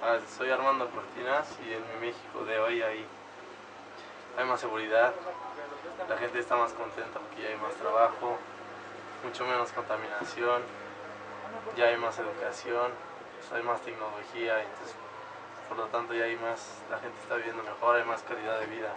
Ah, soy Armando Cortinas y en México de hoy hay, hay más seguridad, la gente está más contenta porque ya hay más trabajo, mucho menos contaminación, ya hay más educación, hay más tecnología, entonces por lo tanto ya hay más, la gente está viviendo mejor, hay más calidad de vida.